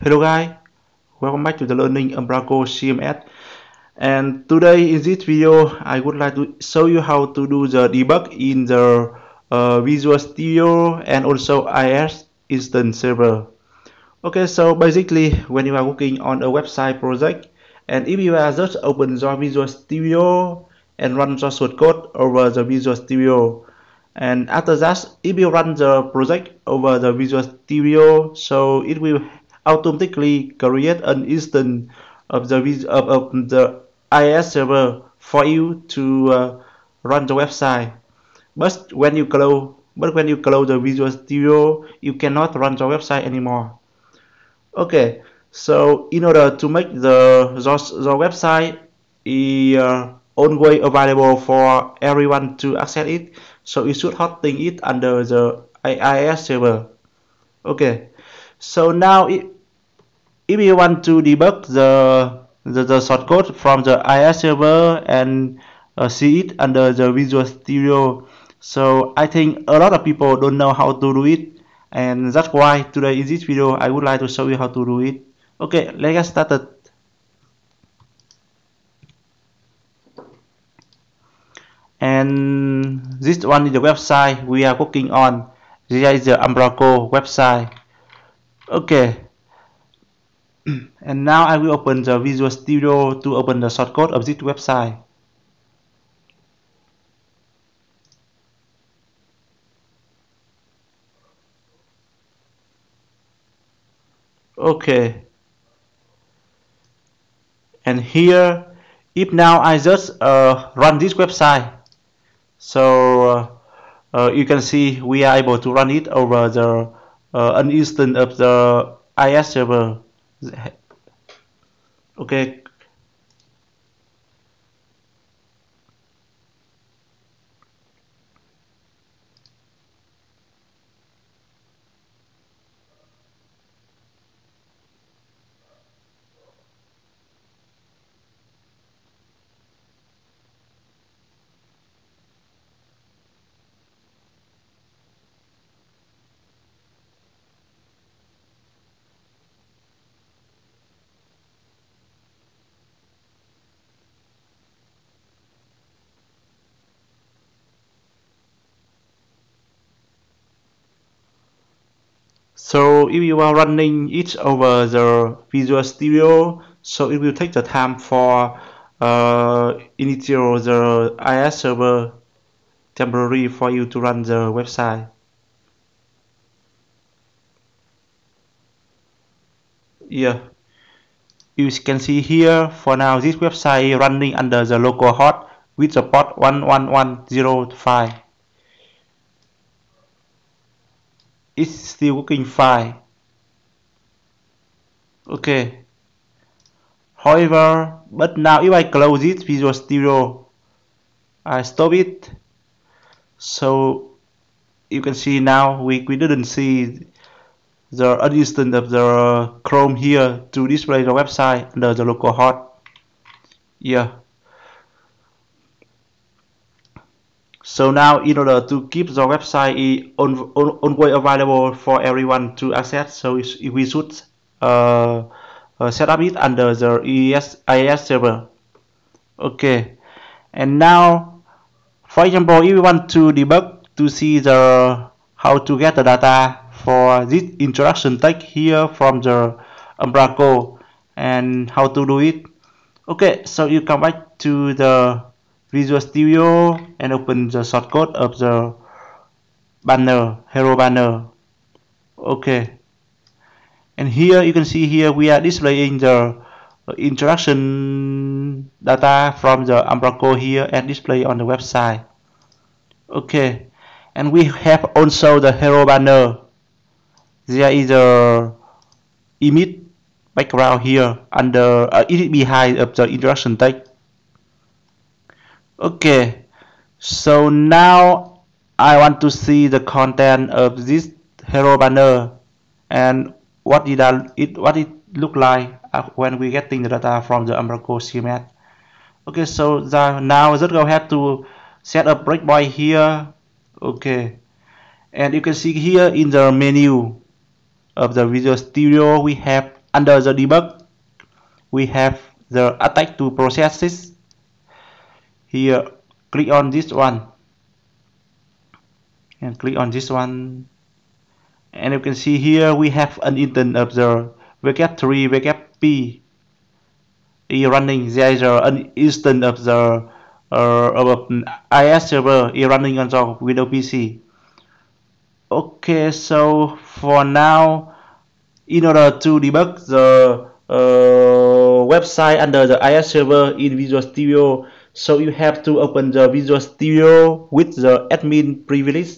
Hello guys, welcome back to the Learning Umbraco CMS and today in this video I would like to show you how to do the debug in the uh, Visual Studio and also IIS instance server. Okay, so basically when you are working on a website project and if you are just open the Visual Studio and run the source code over the Visual Studio and after that if you run the project over the Visual Studio so it will automatically create an instance of the of, of the IIS server for you to uh, run the website. But when you close but when you close the Visual Studio you cannot run the website anymore. Okay so in order to make the the, the website uh, always available for everyone to access it so you should hosting it under the IIS server. Okay so now if, if you want to debug the the, the shortcode from the IIS server and uh, see it under the Visual Studio so I think a lot of people don't know how to do it. And that's why today in this video I would like to show you how to do it. Okay let's get started and this one is the website we are working on. This is the Umbraco website okay. And now I will open the Visual Studio to open the shortcode of this website. Okay. And here if now I just uh, run this website so uh, uh, you can see we are able to run it over the uh, an instance of the IS server. Okay So if you are running it over the Visual Studio, so it will take the time for uh, initial the IIS server temporary for you to run the website. Yeah, you can see here for now this website running under the local host with the port 11105. It's still working fine. Okay. However but now if I close it Visual Studio I stop it. So you can see now we, we didn't see the instance of the Chrome here to display the website under the local host yeah So now in order to keep the website on, on, always available for everyone to access, so we should uh, uh, set up it under the ES, IIS server. Okay, and now, for example, if you want to debug to see the how to get the data for this introduction text here from the Umbraco and how to do it. Okay, so you come back to the Visual Studio and open the shortcode of the banner, hero banner. Okay. And here you can see here we are displaying the introduction data from the Umbraco here and display on the website. Okay. And we have also the hero banner. There is a image background here under uh, behind of the introduction text okay. So now I want to see the content of this hero banner and what it, it what it look like uh, when we getting the data from the Umbraco CMS okay so the, now just go ahead to set a breakpoint here. Okay. And you can see here in the menu of the Visual Studio we have under the debug we have the attack to processes here click on this one. And click on this one. And you can see here we have an instance of the wcap3 wcap is running there is an instance of the uh, of IIS server is running on the Windows PC okay so for now in order to debug the uh, website under the IIS server in Visual Studio so you have to open the Visual Studio with the admin privilege.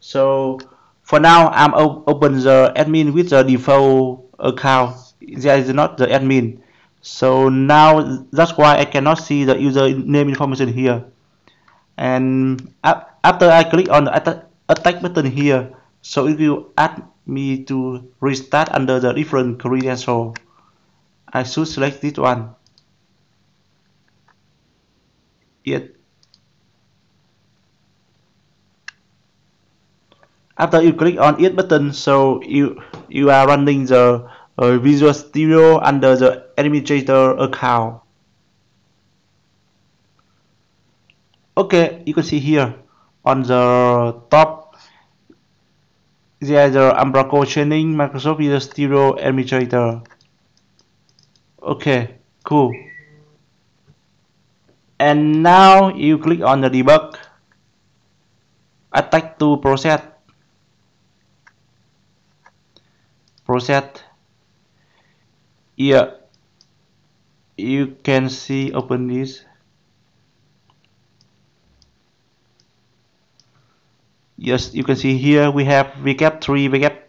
So for now I'm open the admin with the default account. There is not the admin. So now that's why I cannot see the user name information here. And after I click on the attack button here so it will ask me to restart under the different credential. I should select this one yet after you click on it button so you you are running the uh, Visual Studio under the administrator account. Okay you can see here on the top there is the Umbraco training Microsoft Visual Studio administrator okay cool. And now you click on the debug. Attack to process process here you can see open this. Yes you can see here we have vcap 3 vcap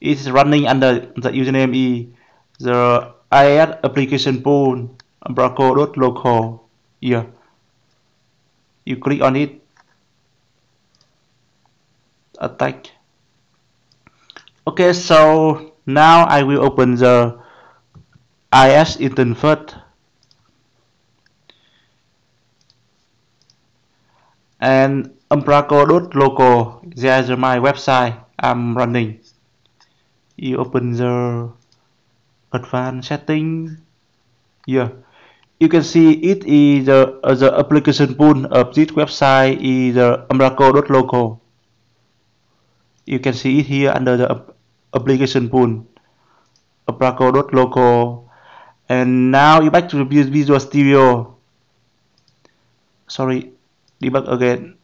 it's running under the username e the IIS application pool braco.local here. You click on it. Attack. Okay, so now I will open the IS intern first and umbraco.local there is my website. I'm running. You open the advanced setting. Here. You can see it is the, uh, the application pool of this website is the umbraco.local you can see it here under the application pool umbraco.local and now you back to the Visual Studio. Sorry debug again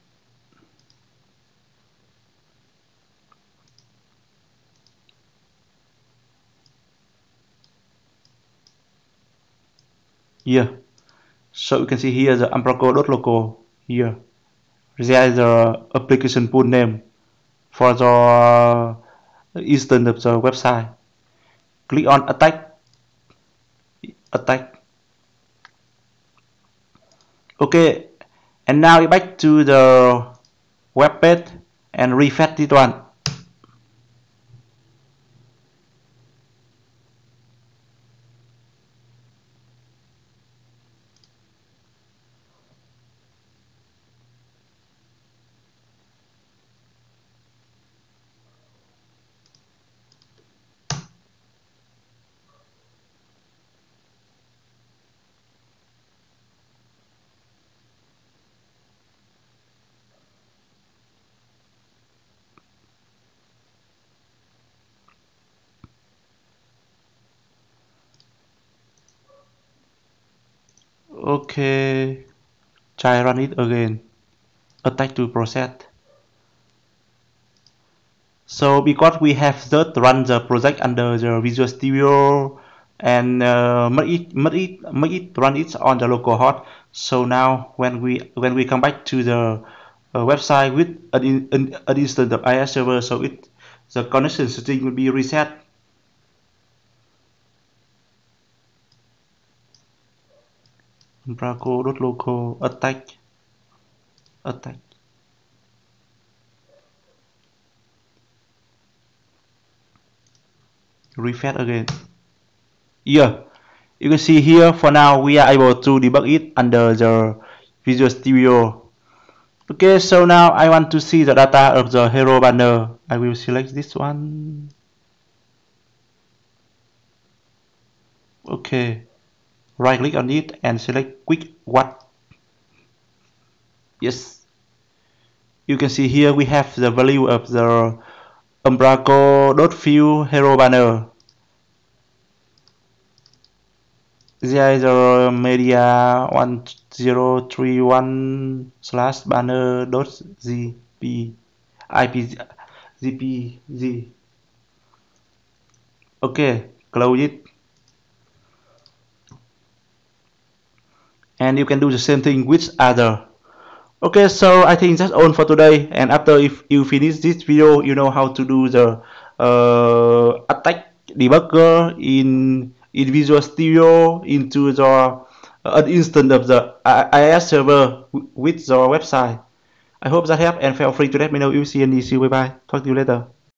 here. So you can see here the umbraco.local here. There is the application pool name for the uh, instance of the website. Click on attack. Attack. Okay. And now you back to the web page and refresh this one. Okay try run it again. Attack to process so because we have just run the project under the Visual Studio and uh, make it make it make it run it on the local host so now when we when we come back to the uh, website with an, an, an instance of IIS server so it the connection setting will be reset Braco.local attack. Attack. Refresh again. Yeah. You can see here, for now, we are able to debug it under the Visual Studio. Okay, so now I want to see the data of the hero banner. I will select this one. Okay. Right click on it and select quick what? Yes. You can see here we have the value of the umbraco.view hero banner. There is a media 1031 slash banner dot zp ip zpg okay close it and you can do the same thing with other. Okay so I think that's all for today. And after if you finish this video you know how to do the uh, attack debugger in in Visual Studio into the uh, an instance of the IIS server with the website. I hope that helped and feel free to let me know if you see any issue. Bye bye talk to you later